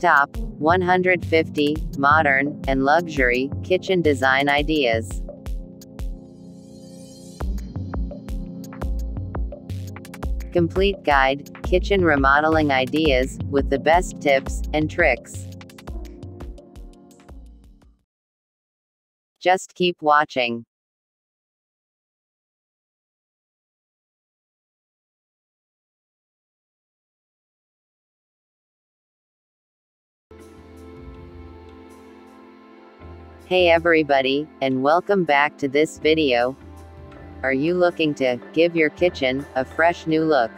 Top 150 Modern and Luxury Kitchen Design Ideas. Complete Guide Kitchen Remodeling Ideas with the best tips and tricks. Just keep watching. Hey everybody, and welcome back to this video. Are you looking to give your kitchen a fresh new look?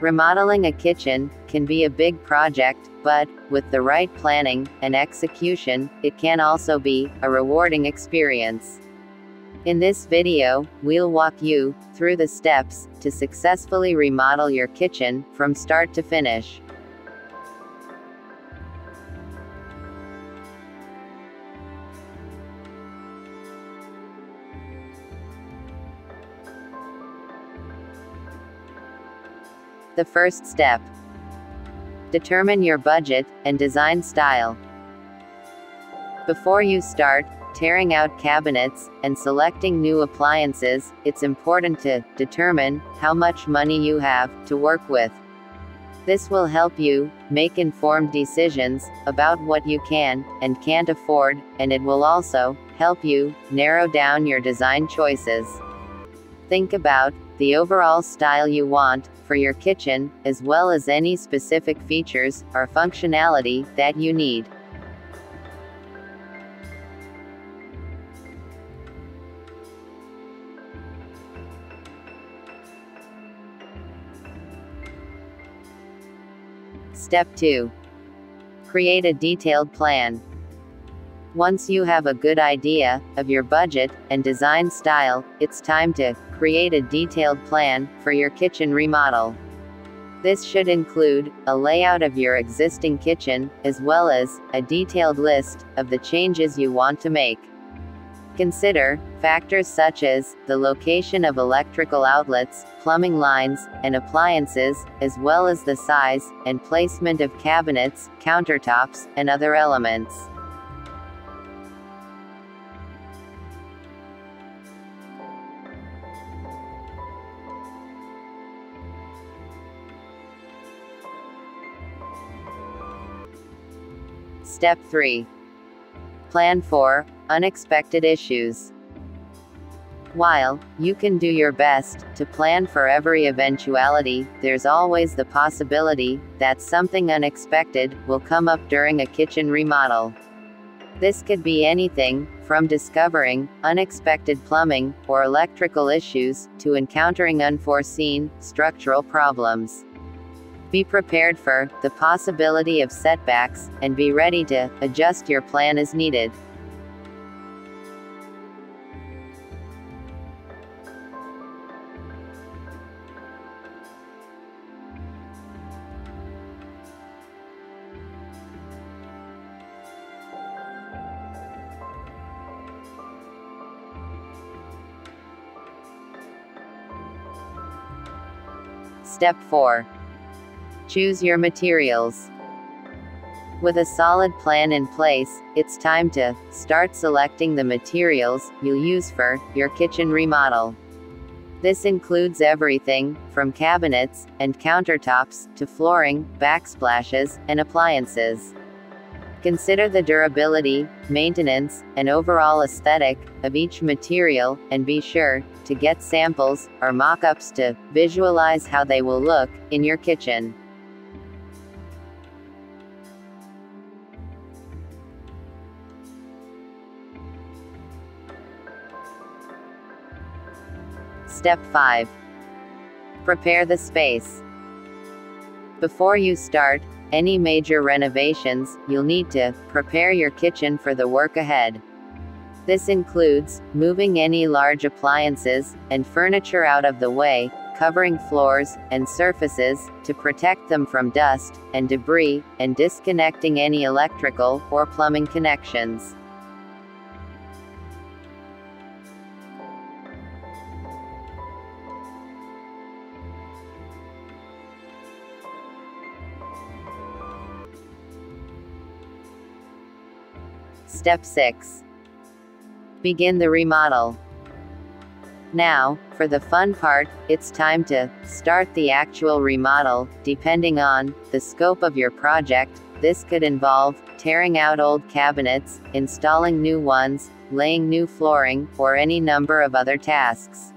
Remodeling a kitchen can be a big project, but with the right planning and execution, it can also be a rewarding experience. In this video, we'll walk you through the steps to successfully remodel your kitchen from start to finish. The first step. Determine your budget and design style. Before you start tearing out cabinets and selecting new appliances, it's important to determine how much money you have to work with. This will help you make informed decisions about what you can and can't afford, and it will also help you narrow down your design choices. Think about the overall style you want for your kitchen, as well as any specific features or functionality that you need. Step 2. Create a detailed plan. Once you have a good idea of your budget and design style, it's time to create a detailed plan for your kitchen remodel. This should include a layout of your existing kitchen, as well as a detailed list of the changes you want to make. Consider factors such as the location of electrical outlets, plumbing lines, and appliances, as well as the size and placement of cabinets, countertops, and other elements. Step 3. Plan for unexpected issues. While you can do your best to plan for every eventuality, there's always the possibility that something unexpected will come up during a kitchen remodel. This could be anything from discovering unexpected plumbing or electrical issues to encountering unforeseen structural problems. Be prepared for the possibility of setbacks, and be ready to adjust your plan as needed. Step 4. Choose your materials. With a solid plan in place, it's time to start selecting the materials you'll use for your kitchen remodel. This includes everything from cabinets and countertops to flooring, backsplashes, and appliances. Consider the durability, maintenance, and overall aesthetic of each material, and be sure to get samples or mock-ups to visualize how they will look in your kitchen. Step 5. Prepare the space. Before you start any major renovations, you'll need to prepare your kitchen for the work ahead. This includes moving any large appliances and furniture out of the way, covering floors and surfaces to protect them from dust and debris, and disconnecting any electrical or plumbing connections. Step 6. Begin the remodel. Now, for the fun part, it's time to start the actual remodel. Depending on the scope of your project, this could involve tearing out old cabinets, installing new ones, laying new flooring, or any number of other tasks.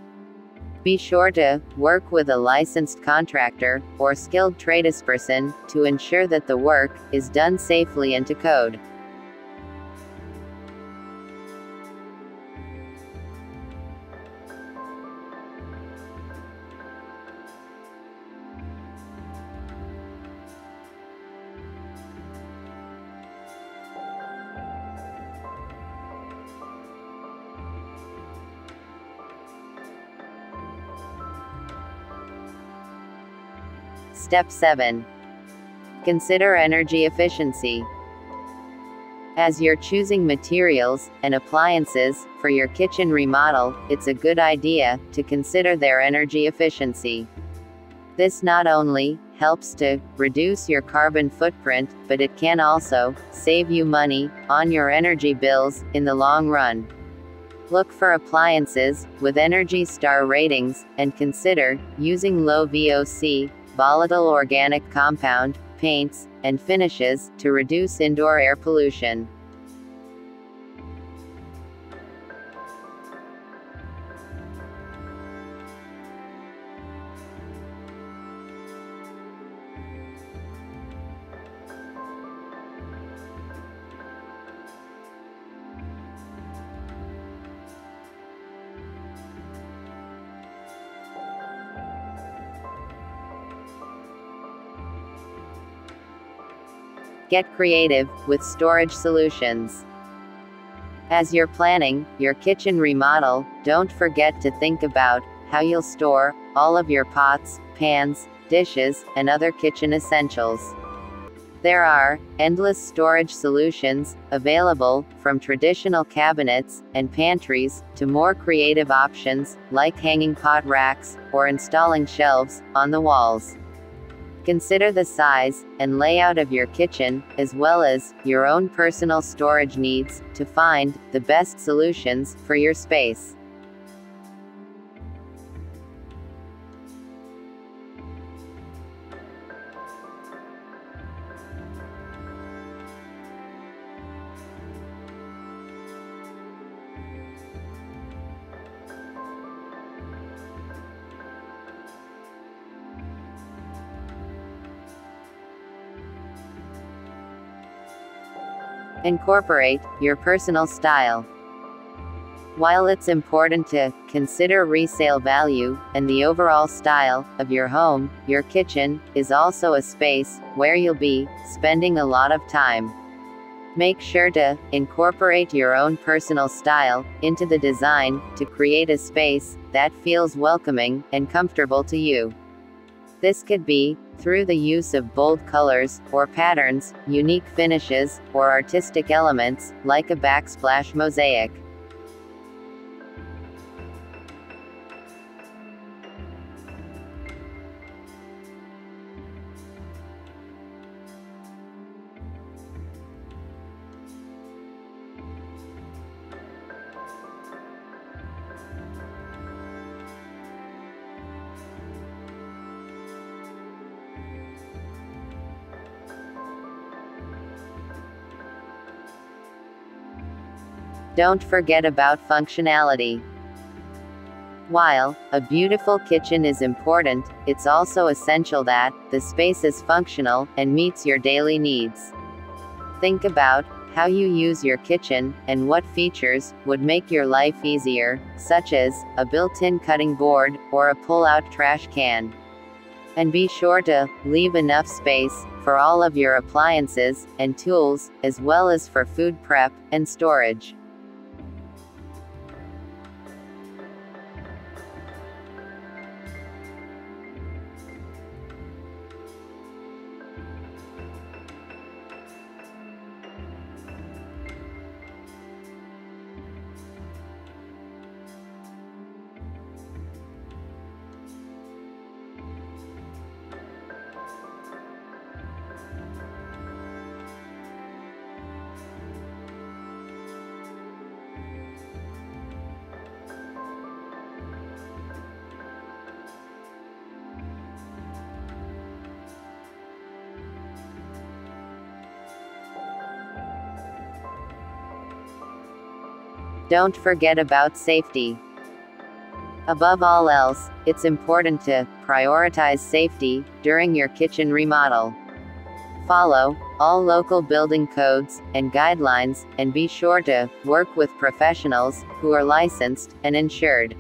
Be sure to work with a licensed contractor or skilled tradesperson to ensure that the work is done safely and to code. Step 7. Consider energy efficiency. As you're choosing materials and appliances for your kitchen remodel, it's a good idea to consider their energy efficiency. This not only helps to reduce your carbon footprint, but it can also save you money on your energy bills in the long run. Look for appliances with Energy Star ratings and consider using low VOC volatile organic compound, paints, and finishes, to reduce indoor air pollution. Get creative with storage solutions. As you're planning your kitchen remodel, don't forget to think about how you'll store all of your pots, pans, dishes, and other kitchen essentials. There are endless storage solutions available, from traditional cabinets and pantries to more creative options like hanging pot racks or installing shelves on the walls. Consider the size and layout of your kitchen, as well as your own personal storage needs, to find the best solutions for your space. Incorporate your personal style. While it's important to consider resale value and the overall style of your home, your kitchen is also a space where you'll be spending a lot of time. Make sure to incorporate your own personal style into the design to create a space that feels welcoming and comfortable to you. This could be through the use of bold colors, or patterns, unique finishes, or artistic elements, like a backsplash mosaic. Don't forget about functionality. While a beautiful kitchen is important, it's also essential that the space is functional and meets your daily needs. Think about how you use your kitchen and what features would make your life easier, such as a built-in cutting board or a pull-out trash can. And be sure to leave enough space for all of your appliances and tools, as well as for food prep and storage. Don't forget about safety. Above all else, it's important to prioritize safety during your kitchen remodel. Follow all local building codes and guidelines, and be sure to work with professionals who are licensed and insured.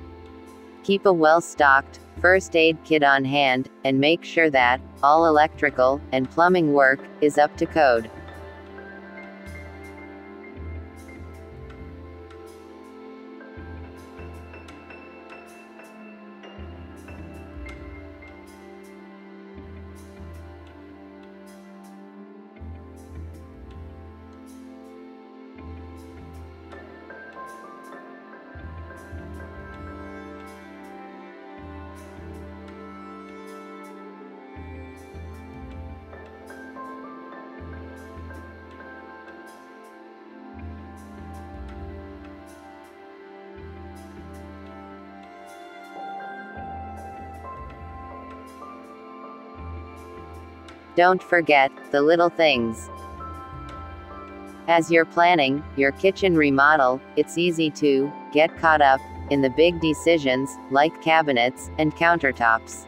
Keep a well stocked first aid kit on hand, and make sure that all electrical and plumbing work is up to code. Don't forget the little things. As you're planning your kitchen remodel, it's easy to get caught up in the big decisions, like cabinets and countertops.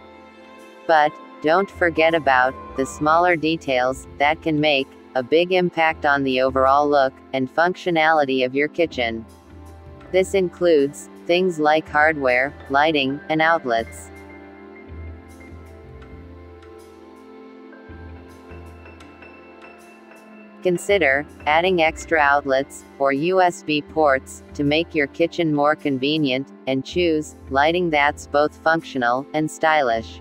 But don't forget about the smaller details that can make a big impact on the overall look and functionality of your kitchen. This includes things like hardware, lighting, and outlets. Consider adding extra outlets or USB ports to make your kitchen more convenient, and choose lighting that's both functional and stylish.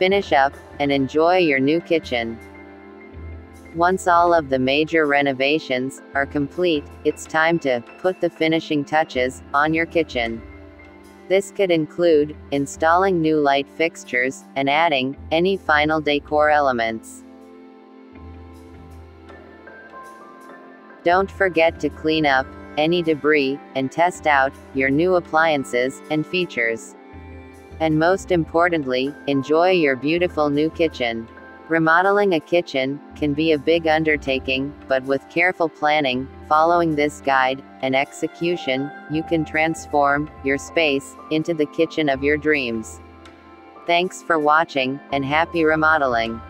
Finish up, and enjoy your new kitchen. Once all of the major renovations are complete, it's time to put the finishing touches on your kitchen. This could include installing new light fixtures and adding any final decor elements. Don't forget to clean up any debris and test out your new appliances and features. And most importantly, enjoy your beautiful new kitchen. Remodeling a kitchen can be a big undertaking, but with careful planning, following this guide, and execution, you can transform your space into the kitchen of your dreams. Thanks for watching, and happy remodeling.